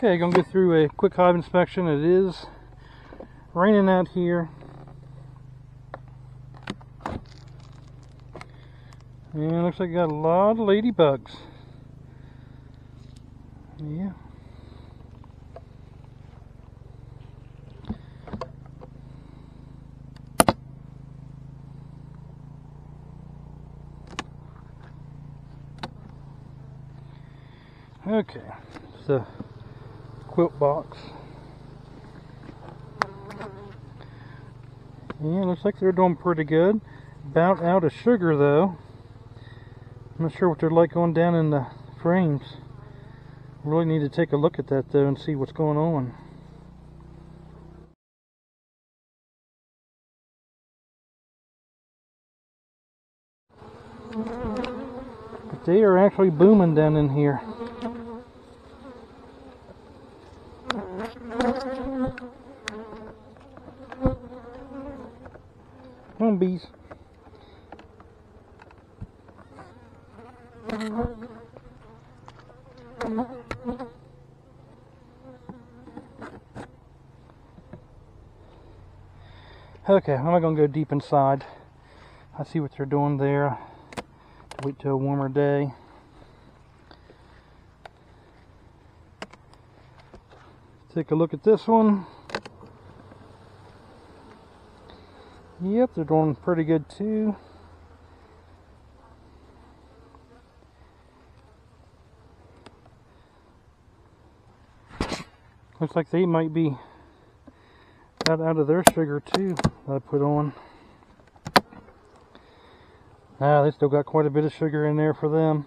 Okay, gonna go through a quick hive inspection. It is raining out here. And looks like got a lot of ladybugs. Yeah. Okay, so quilt box. Yeah, looks like they're doing pretty good. About out of sugar though. I'm not sure what they're like on down in the frames. Really need to take a look at that though and see what's going on. But they are actually booming down in here. Come on, bees. Okay, I'm not gonna go deep inside. I see what they're doing there. Wait till a warmer day. Take a look at this one. Yep, they're doing pretty good too. Looks like they might be got out of their sugar too that I put on. Ah, they still got quite a bit of sugar in there for them.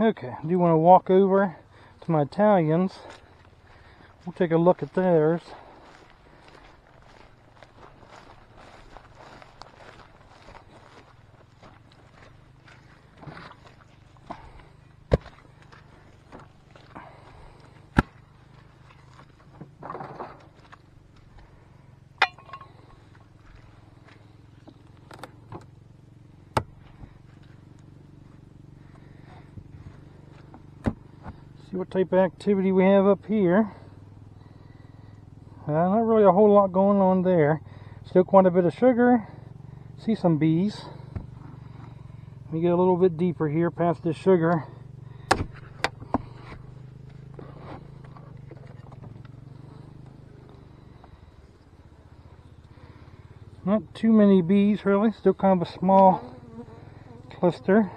Okay, I do want to walk over to my Italians. We'll take a look at theirs. See what type of activity we have up here. Uh, not really a whole lot going on there. Still quite a bit of sugar. See some bees. Let me get a little bit deeper here past this sugar. Not too many bees really, still kind of a small cluster.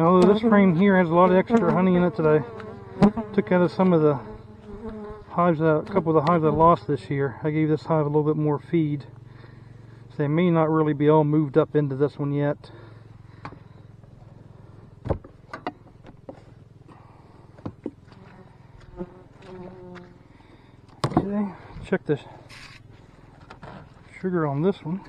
Although this frame here has a lot of extra honey in it today. Took out of some of the hives, that, a couple of the hives I lost this year. I gave this hive a little bit more feed. So they may not really be all moved up into this one yet. Okay, check the sugar on this one.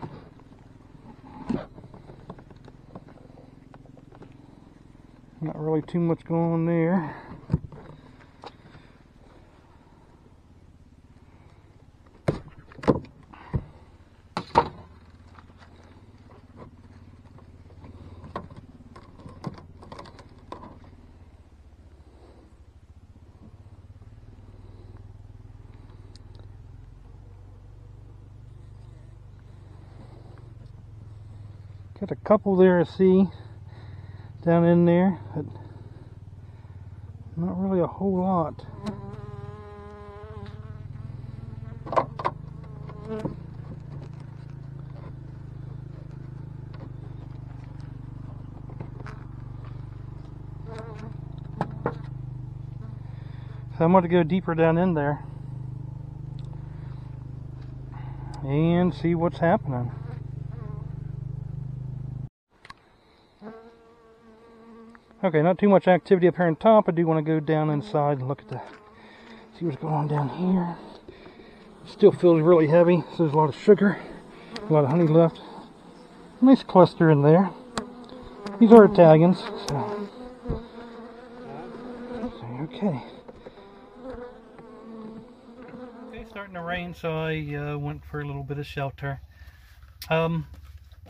Not really too much going on there. Got a couple there I see down in there, but not really a whole lot. So I'm going to go deeper down in there and see what's happening. Okay, not too much activity up here on top. I do want to go down inside and look at the, see what's going on down here. Still feels really heavy, so there's a lot of sugar, a lot of honey left. Nice cluster in there. These are Italians, so. Okay. starting to rain, so I uh, went for a little bit of shelter. Um,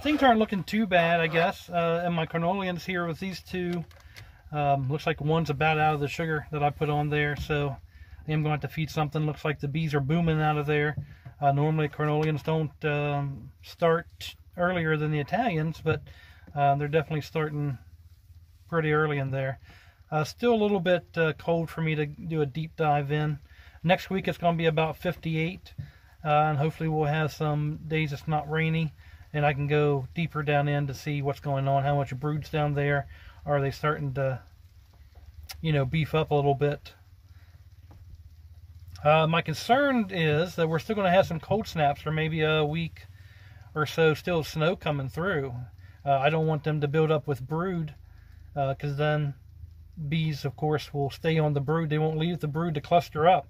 things aren't looking too bad, I guess. Uh, and my Carniolans here with these two, um, looks like one's about out of the sugar that I put on there, so I am going to, feed something. Looks like the bees are booming out of there. Uh, normally, Carniolans don't um, start earlier than the Italians, but uh, they're definitely starting pretty early in there. Uh, still a little bit uh, cold for me to do a deep dive in. Next week it's going to be about 58, uh, and hopefully we'll have some days it's not rainy, and I can go deeper down in to see what's going on, how much broods down there. Are they starting to, you know, beef up a little bit? Uh, my concern is that we're still going to have some cold snaps for maybe a week or so still snow coming through. Uh, I don't want them to build up with brood because uh, then bees, of course, will stay on the brood. They won't leave the brood to cluster up.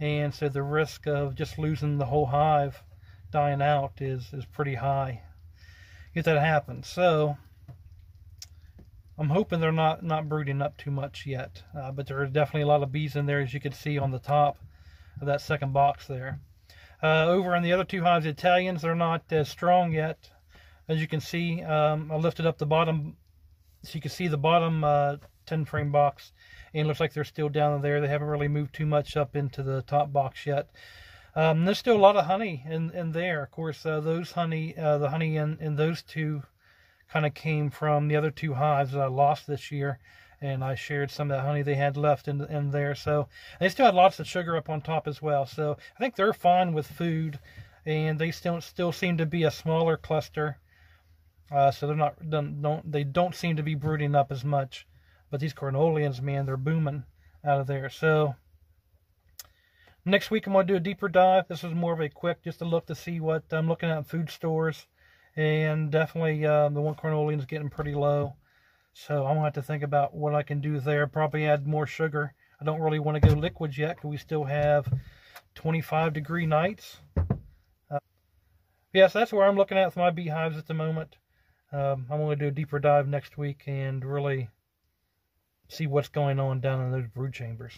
And so the risk of just losing the whole hive dying out is, is pretty high if that happens. So I'm hoping they're not, not brooding up too much yet. Uh, but there are definitely a lot of bees in there, as you can see on the top of that second box there. Uh, over in the other two hives, the Italians, they're not as strong yet. As you can see, um, I lifted up the bottom, so you can see the bottom uh, 10 frame box and it looks like they're still down there they haven't really moved too much up into the top box yet um, there's still a lot of honey in, in there of course uh, those honey uh, the honey in, in those two kind of came from the other two hives that I lost this year and I shared some of the honey they had left in, in there so they still had lots of sugar up on top as well so I think they're fine with food and they still still seem to be a smaller cluster uh, so they're not don't, don't they don't seem to be brooding up as much but these Carniolans, man, they're booming out of there. So next week I'm going to do a deeper dive. This is more of a quick, just a look to see what I'm looking at in food stores. And definitely uh, the one Carniolan is getting pretty low. So I'm to have to think about what I can do there. Probably add more sugar. I don't really want to go liquids yet because we still have 25 degree nights. Uh, that's where I'm looking at with my beehives at the moment. Um, I'm going to do a deeper dive next week and really see what's going on down in those brood chambers.